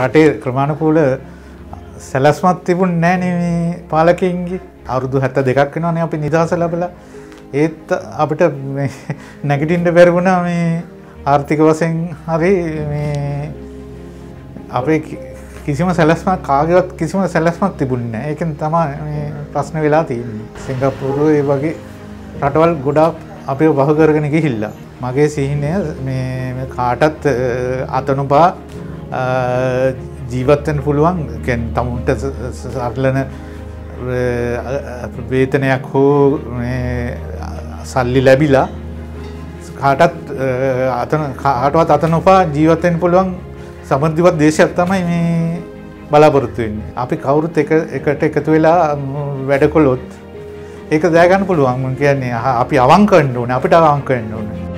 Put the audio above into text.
රටේ ක්‍රමාණකූල සැලස්මත් තිබුණ නෑන පාලකින්ගේ අවුරුදු හැත්ත දෙකක් වෙනවානේ අපි නිදහස ලබල. ඒත් අපිට නැගටින්ට බැරගුණ මේ ආර්ථික වසෙන් හරි අපේ කිසිම සැලස්මක් කාගවත් කිසිම සැලස්මක් තිබුන්න ඒකෙන් තමා ප්‍රශ්න වෙලා තියන්නේ. සිංගපුරුව ඒ වගේ රටවල් ගොඩක් අපේ බහකරගෙන ගිහිල්ලා. මගේ සිහිනය කාටත් අතනුපා ජීවත්තෙන් පුළුවන්. කැන් තමුන්ට සරලන වේතනයක් හෝ සල්ලි ලැබිලා කාටත් අතන කාටවත් අත නොපා ජීවත්තයෙන් පුළුවන් සමෘධිවත් දේශයක් තමයි මේ බලාපොරොත්තුවෙන්නේ අපි කවුරුත් එකට එකතු වෙලා වැඩකොලොත් ඒක දෑගන්න පුළුවන්. කියන්නේ අපි අවංකන්න ඕන. අපිට අවංකන්න ඕන.